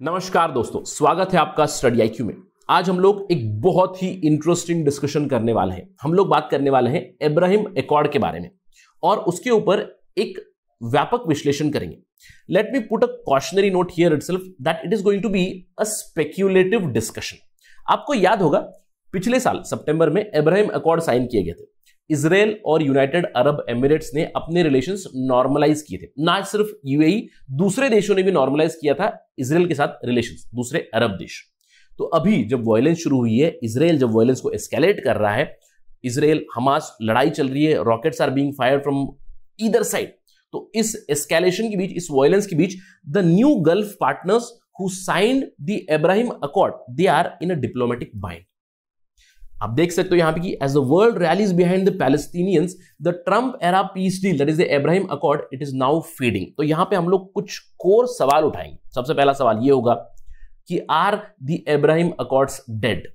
नमस्कार दोस्तों, स्वागत है आपका स्टडी आईक्यू में। आज हम लोग एक बहुत ही इंटरेस्टिंग डिस्कशन करने वाले हैं। हम लोग बात करने वाले हैं इब्राहिम एकॉर्ड के बारे में। और उसके ऊपर एक व्यापक विश्लेषण करेंगे। Let me put a cautionary note here itself that it is going to be a speculative discussion आपको याद होगा, पिछले साल, सितंबर में इब्राहिम अकॉर्ड साइन किए गए थे। इसराइल और यूनाइटेड अरब एमिरेट्स ने अपने रिलेशंस नॉर्मलाइज किए थे। ना सिर्फ़ यूएई दूसरे देशों ने भी नॉर्मलाइज किया था इसराइल के साथ रिलेशंस दूसरे अरब देश। तो अभी जब वायलेंस शुरू हुई है, इसराइल जब वायलेंस को एस्केलेट कर रहा है, इसराइल हमास लड़ाई चल रही है rockets are being fire from either side तो इस एस्केलेशन के बीच, इस वायलेंस के बीच the new Gulf partners who signed the Ibrahim accord they are in a diplomatic bind आप देख सकते हो यहाँ पे कि as the world rallies behind the Palestinians the Trump era peace deal that is the Ibrahim accord it is now feeding तो यहाँ पे हम लोग कुछ कोर सवाल उठाएँगे। सबसे पहला सवाल ये होगा कि are the Ibrahim accords dead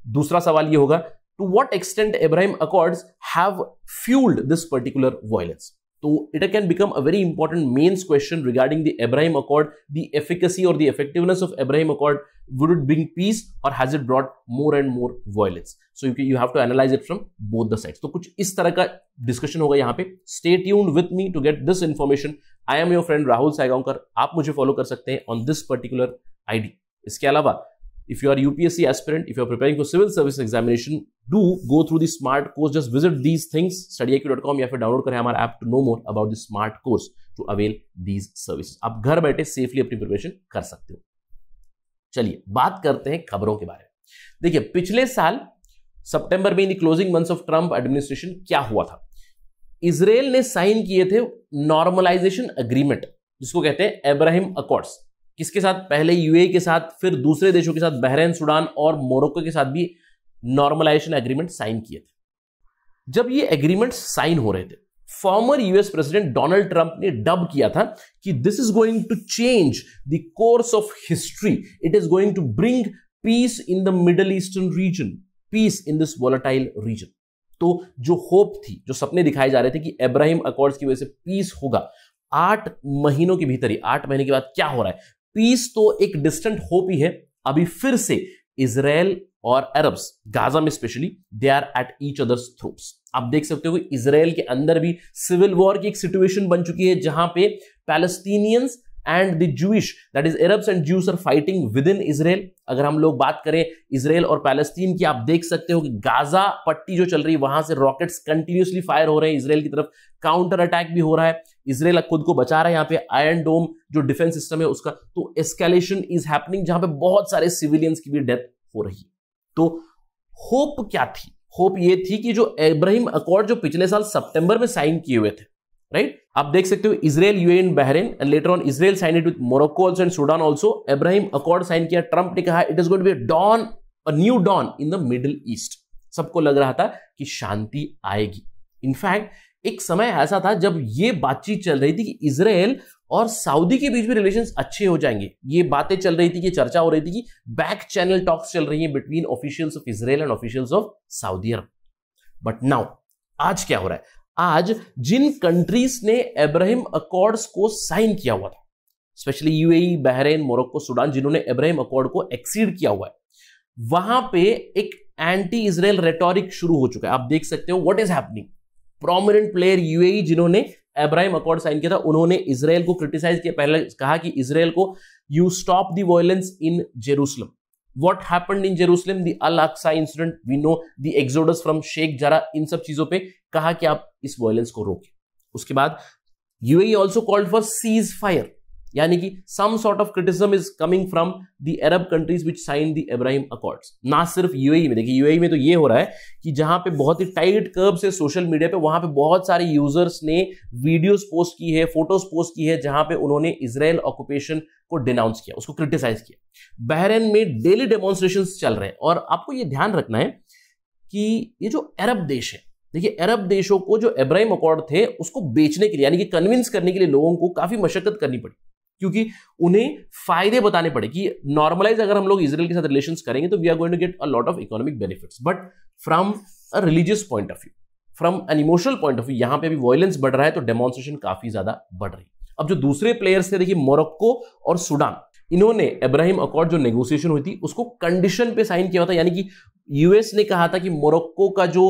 दूसरा सवाल ये होगा to what extent Ibrahim accords have fuelled this particular violence तो it can become a very important mains question regarding the Ebrahim accord the efficacy और the effectiveness of Ebrahim accord would it bring peace और has it brought more and more violence so you you have to analyse it from both the sides तो कुछ इस तरह का discussion होगा यहाँ पे. Stay tuned with me to get this information I am your friend Rahul Saigaonkar आप मुझे फॉलो कर सकते हैं ऑन दिस पर्टिकुलर आईडी इसके अलावा if you are UPSC aspirant, if you are preparing for civil service examination, do go through the smart course. Just visit these things, studyiq.com या फिर download करें हमारा app to know more about the smart course to avail these services आप घर बैठे safely अपनी preparation कर सकते हो। चलिए बात करते हैं खबरों के बारे में। देखिए पिछले साल सितंबर में in closing months of Trump administration क्या हुआ था? इसराइल ने साइन किए थे नॉर्मलाइजेशन अग्रीमेंट जिसको कहते हैं एब्राहिम अकॉर्ड्स किसके साथ? पहले यूए के साथ, फिर दूसरे देशों के साथ, बहरेन, सुडान और मोरक्को के साथ भी नॉर्मलाइजेशन एग्रीमेंट साइन किए थे। जब ये एग्रीमेंट साइन हो रहे थे former US president Donald Trump ने डब किया था कि this is going to change the course of history it is going to bring peace in the Middle Eastern region peace in this volatile region तो जो hope थी, जो सपने दिखाए जा रहे थे कि इब्राहिम अकॉर्ड्स की वजह से पीस होगा, आठ महीनों के भीतर ही, आठ महीने के बाद क्या हो रहा है? पीस तो एक डिस्टेंट होप ही है। अभी फिर से इसराइल और अरब्स, गाजा में specially they are at each others throats आप देख सकते हो इसराइल के अंदर भी सिविल वॉर की एक सिचुएशन बन चुकी है, जहाँ पे Palestinians and the Jews that is Arabs and Jews are fighting within Israel अगर हम लोग बात करें इसराइल और पैलेस्तीन की, आप देख सकते हो कि गाजा पट्टी जो चल रही है, वहाँ से रॉकेट्स कंटिन्यूसली फायर हो रहे हैं इसराइल की तरफ़। काउंटर अटैक भी हो रहा है। इसराइल खुद को बचा रहा है यहाँ पे। आयरन डोम जो डिफेंस सिस्टम है उसका। तो एस्केलेशन इज़ हैपनिंग जहाँ पे बहुत सारे सिविलियंस की भी डेथ हो रही है। तो होप क्या थी? होप ये थी कि जो इब्राहिम अकॉर्ड जो पिछले साल सितंबर में साइन किए हुए थे राइट आप देख सकते हो Israel UN, Bahrain and later on Israel sign it with Morocco also and Sudan also Ibrahim accord sign किया ट्रंप ने कहा it is going be dawn a new dawn in the Middle East सबको लग रहा था कि शांति आएगी। In fact एक समय ऐसा था जब ये बातचीत चल रही थी कि इसराइल और सऊदी के बीच में रिलेशन अच्छे हो जाएँगे। ये बातें चल रही थी कि, चर्चा हो रही थी कि बैक चैनल टॉक्स चल रही है between officials of Israel and officials of Saudi Arab but now आज क्या हो रहा है? आज जिन कंट्रीज़ ने एब्राहिम अकॉर्ड्स को साइन किया हुआ था specially UAE Bahrain Morocco Sudan जिन्होंने इब्राहिम अकॉर्ड को एक्सीड किया हुआ है, वहाँ पे एक एंटी इसराइल रेटोरिक शुरू हो चुका है। आप देख सकते हो what is happening prominent player UAE जिन्होंने इब्राहिम अकॉर्ड साइन किया था, उन्होंने इसराइल को क्रिटिसाइज किया। पहले कहा कि इसराइल को you stop the violence in Jerusalem what happened in Jerusalem, the Al Aqsa incident, we know the exodus from Sheikh Jarrah, इन सब चीज़ों पे कहा कि आप इस वायलेंस को रोकें उसके बाद UAE also called for ceasefire यानी कि some sort of criticism is coming from the Arab countries which sign the Ibrahim accords ना सिर्फ़ यूएई में, देखिए यूएई में तो ये हो रहा है कि जहाँ पे बहुत ही टाइट कर्व से सोशल मीडिया पे वहाँ पे बहुत सारे यूज़र्स ने वीडियोस पोस्ट की है फ़ोटोज़ पोस्ट की है, जहाँ पे उन्होंने इसराइल ऑक्यूपेशन को डिनाउंस किया, उसको क्रिटिसाइज किया। बहरेन में डेली डेमोन्स्ट्रेशन चल रहे हैं और आपको ये ध्यान रखना है कि ये जो अरब देश है, देखिए अरब देशों को जो इब्राहिम अकॉर्ड थे, उसको बेचने के लिए, यानी कि कन्विंस करने के लिए लोगों को काफ़ी मशक्कत करनी पड़ी। क्योंकि उन्हें फ़ायदे बताने पड़े कि नॉर्मलाइज अगर हम लोग इसराइल के साथ रिलेशन करेंगे तो we are going to get a lot of economic benefits but from a religious point of view from an emotional point of view यहाँ पे भी वायलेंस बढ़ रहा है तो डेमोन्स्ट्रेशन काफ़ी ज़्यादा बढ़ रही अब जो दूसरे प्लेयर्स थे, देखिए मोरक्को और सुडान इन्होंने इब्राहिम अकॉर्ड जो नेगोशिएशन हुई थी, उसको कंडीशन पे साइन किया था, यानी कि यूएस ने कहा था कि मोरक्को का जो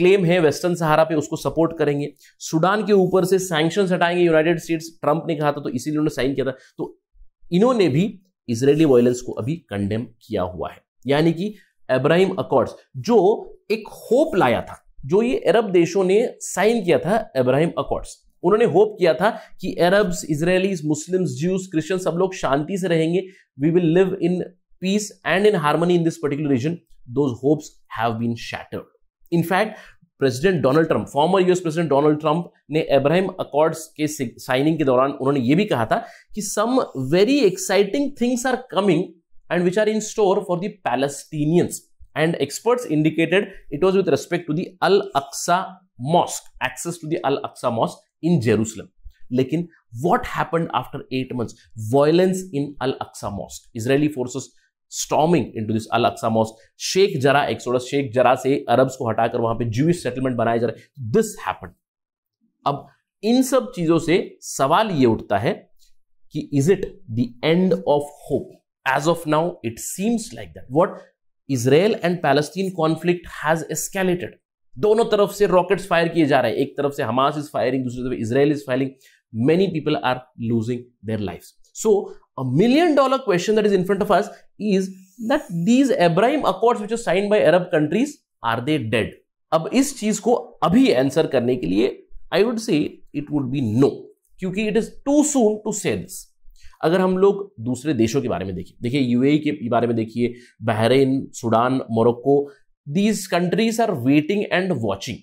क्लेम है वेस्टर्न सहारा पे उसको सपोर्ट करेंगे। सुडान के ऊपर से सैंक्शन हटाएँगे यूनाइटेड स्टेट्स ट्रंप ने कहा था तो इसीलिए उन्होंने साइन किया था। तो इन्होंने भी इसराइली वायलेंस को अभी कंडेम किया हुआ है। यानी कि इब्राहिम अकॉर्ड्स जो एक होप लाया था, जो ये अरब देशों ने साइन किया था इब्राहिम अकॉर्ड्स उन्होंने होप किया था कि Arabs Israelis Muslims Jews Christian सब लोग शांति से रहेंगे। We will live in peace and in harmony in this particular region those hopes have been shattered in fact president Donald Trump former US president Donald Trump ने Abraham accords के signing के दौरान उन्होंने ये भी कहा था कि some very exciting things are coming and which are in store for the Palestinians and experts indicated it was with respect to the Al Aqsa mosque access to the Al Aqsa mosque in Jerusalem लेकिन what happen after eight month violence in Al Aqsa mosque Israeli forces storming into this Al Aqsa Mosque. Sheikh Jarrah exodus Sheikh जरा से Arabs को हटाकर वहाँ पे Jewish settlement बनाया जा रहा दिस हैपन अब इन सब चीज़ों से सवाल ये उठता है कि is it the end of hope as of now it seems like that what Israel and Palestine conflict has escalated दोनों तरफ़ से रॉकेट्स फायर किए जा रहे हैं। एक तरफ़ से हमास इज़ फायरिंग दूसरी तरफ़ Israel is firing many people are losing their life so a million dollar question that is in front of us is that these Abraham Accords which are signed by Arab countries, are they dead? अब इस चीज़ को अभी answer करने के लिए I would say it would be no क्योंकि it is too soon to say this अगर हम लोग दूसरे देशों के बारे में देखिए देखिए यूएई के बारे में देखिए Bahrain Sudan Morocco these countries are waiting and watching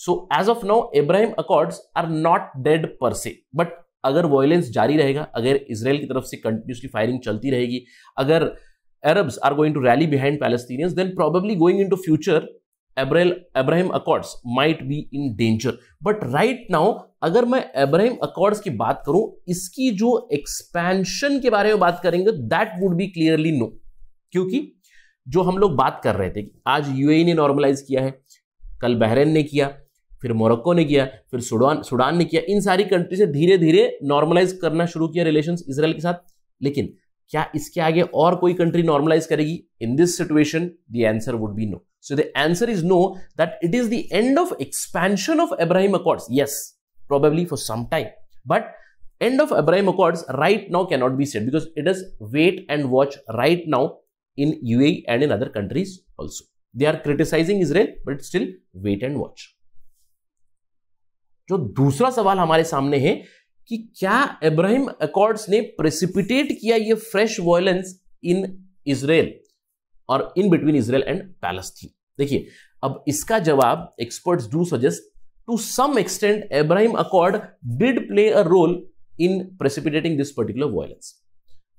so as of now Ibrahim Accords are not dead per se but अगर वॉयलेंस जारी रहेगा, अगर इसराइल की तरफ़ से कंटिन्यूसली फायरिंग चलती रहेगी, अगर Arabs are going to rally behind Palestinians then probably going into future Abraham Accords might be in danger but right now अगर मैं अब्राहिम अकॉर्ड्स की बात करूँ, इसकी जो एक्सपेंशन के बारे में बात करेंगे that would be clearly no क्योंकि जो हम लोग बात कर रहे थे, आज यूएई ने नॉर्मलाइज किया है, कल बहरेन ने किया फिर मोरक्को ने किया, फिर सुडान सुडान ने किया। इन सारी कंट्री से धीरे धीरे नॉर्मलाइज करना शुरू किया रिलेशन इसराइल के साथ। लेकिन क्या इसके आगे और कोई कंट्री नॉर्मलाइज करेगी? In this situation the answer would be no so the answer is no that it is the end of expansion of Ibrahim Accords yes probably for some time but end of Abraham Accords right now cannot be set because it is wait and watch right now in EU and in other countries also they are criticising Israel but still wait and watch जो दूसरा सवाल हमारे सामने है कि क्या Ibrahim accords ने precipitate किया ये फ्रेश वॉयलेंस इन इसराइल और in between Israel and Palestine देखिए, अब इसका जवाब experts do suggest to some extent Ibrahim Accord did play a role in precipitating this particular violence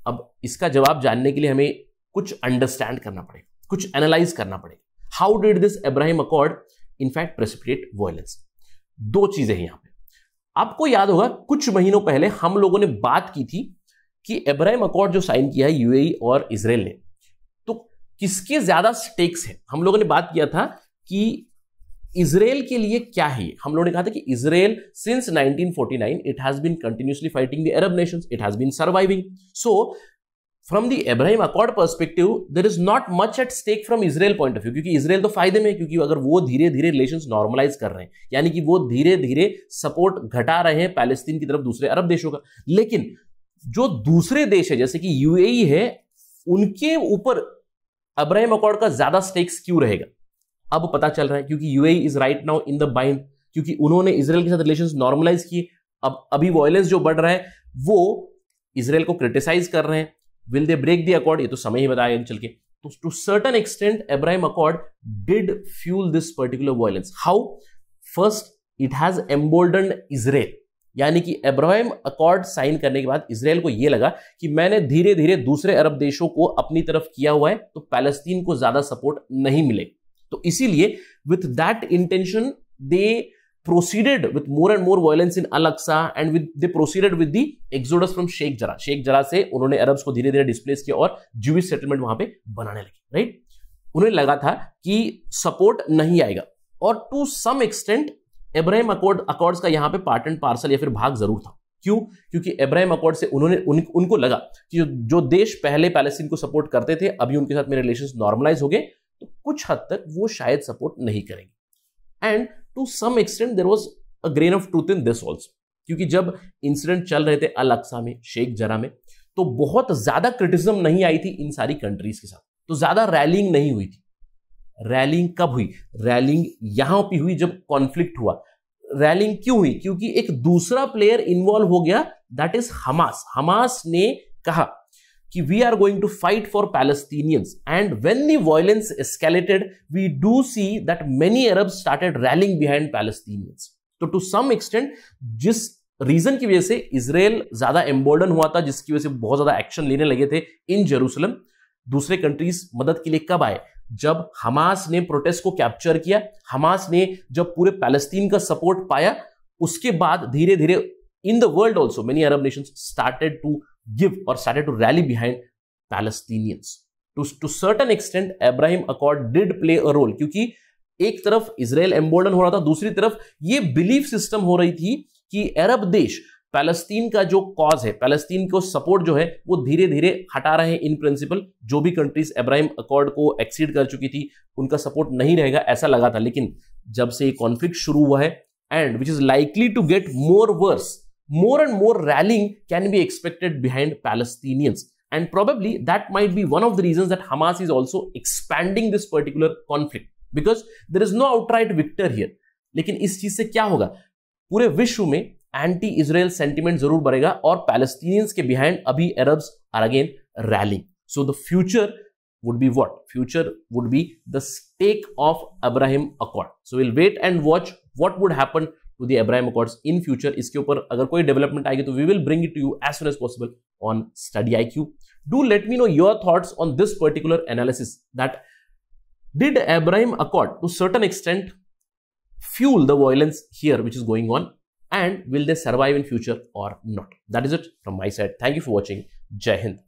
अब इसका जवाब जानने के लिए हमें कुछ अंडरस्टैंड करना पड़ेगा, कुछ एनालाइज करना पड़ेगा. How did this Ibrahim Accord in fact precipitate violence दो चीज़ें हैं यहाँ पे। आपको याद होगा, कुछ महीनों पहले हम लोगों ने बात की थी कि एब्राहिम अकॉर्ड जो साइन किया है यूएई और इसराइल ने तो किसके ज़्यादा स्टेक्स है? हम लोगों ने बात किया था कि इसराइल के लिए क्या है हम लोगों ने कहा था कि Israel since 1949 it has been continuously fighting the Arab nations it has been surviving so from the Abraham Accord perspective there is not much at stake from Israel point of view क्योंकि Israel तो फ़ायदे में क्योंकि अगर वो धीरे धीरे relation normalise कर रहे हैं, यानी कि वो धीरे धीरे सपोर्ट घटा रहे हैं पैलेस्तीन की तरफ़ दूसरे अरब देशों का। लेकिन जो दूसरे देश है, जैसे कि यूएई है, उनके ऊपर अब्राहिम अकॉर्ड का ज़्यादा स्टेक्स क्यों रहेगा? अब पता चल रहा है, क्योंकि UAE is right now in the bind क्योंकि उन्होंने इसराइल के साथ रिलेशन नॉर्मलाइज किए। अब अभी वॉयलेंस जो बढ़ रहा है, वो इसराइल को क्रिटिसाइज कर रहे हैं। Will they break the accord ये तो समय ही बताएगा चल के। तो to certain extent Abraham Accord did fuel this particular violence how first it has emboldened Israel यानी कि अब्राहिम अकॉर्ड साइन करने के बाद इसराइल को यह लगा कि मैंने धीरे धीरे दूसरे अरब देशों को अपनी तरफ़ किया हुआ है तो पैलेस्तीन को ज़्यादा सपोर्ट नहीं मिले। तो इसीलिए with that intention they proceeded with more and more violence in Al-Aqsa and with they proceeded with the exodus from Sheikh Jarrah. Sheikh Jarrah से उन्होंने अरब्स को धीरे धीरे डिस्प्लेस किया और जूविश सेटलमेंट वहाँ पे बनाने लगे राइट उन्हें लगा था कि सपोर्ट नहीं आएगा और to some extent Ibrahim Accord Accords का यहाँ पे पार्ट एंड पार्सल या फिर भाग ज़रूर था। क्यों? क्योंकि इब्राहिम अकॉर्ड से उन्होंने उन, उनको लगा कि जो देश पहले पैलेस्टीन को सपोर्ट करते थे अभी उनके साथ मेरे रिलेशन नॉर्मलाइज हो गए तो कुछ हद तक वो शायद सपोर्ट नहीं करेंगे। And to some extent there was a grain of truth in this also क्योंकि जब इंसिडेंट चल रहे थे अल अक्सा में शेख जरा में तो बहुत ज़्यादा क्रिटिज्म नहीं आई थी इन सारी कंट्रीज़ के साथ। तो ज़्यादा रैलिंग नहीं हुई थी। रैलिंग कब हुई? रैलिंग यहाँ पर हुई जब कॉन्फ्लिक्ट हुआ। रैलिंग क्यों हुई? क्योंकि एक दूसरा प्लेयर इन्वॉल्व हो गया दैट इज़ हमास हमास ने कहा कि we are going to fight for Palestinians and when the violence escalated we do see that many Arab started rallying behind Palestinians तो टू सम एक्सटेंट जिस reason की वजह से इसराइल ज़्यादा एम्बोर्डन हुआ था, जिसकी वजह से बहुत ज़्यादा एक्शन लेने लगे थे इन जेरूसलम दूसरे कंट्रीज़ मदद के लिए कब आए? जब हमास ने प्रोटेस्ट को कैप्चर किया हमास ने जब पूरे पैलेस्तीन का सपोर्ट पाया, उसके बाद धीरे धीरे in the world also many Arab nation started to give और started to rally behind Palestinians to to certain extent Abraham Accord did play a role क्योंकि एक तरफ़ इसराइल एम्बोल्डन हो रहा था, दूसरी तरफ़ ये बिलीफ सिस्टम हो रही थी कि अरब देश पैलेस्तीन का जो कॉज है पैलेस्तीन को सपोर्ट जो है, वो धीरे धीरे हटा रहे हैं इन प्रिंसिपल जो भी कंट्रीज़ अब्राहिम अकॉर्ड को एक्सीड कर चुकी थी, उनका सपोर्ट नहीं रहेगा, ऐसा लगा था। लेकिन जब से ये कॉन्फ्लिक्ट शुरू हुआ है and which is likely to get more worse more and more rallying can be expected behind Palestinians and probably that might be one of the reason that Hamas is also expanding this particular conflict because there is no outright victor here लेकिन इस चीज से क्या होगा पूरे विश्व में anti Israel sentiment जरूर बढ़ेगा और पैलेस्टीनियंस के बिहाइंड अभी Arabs are again rallying so the future would be what future would be the stake of abraham accord so we'll wait and watch what would happen to the Abraham Accords in future इसके ऊपर अगर कोई development आएगी तो we will bring it to you as soon as possible on Study I Q do let me know your thoughts on this particular analysis that did Abraham Accord to certain extent fuel the violence here which is going on and will they survive in future और not that is it from my side thank you for watching जय हिंद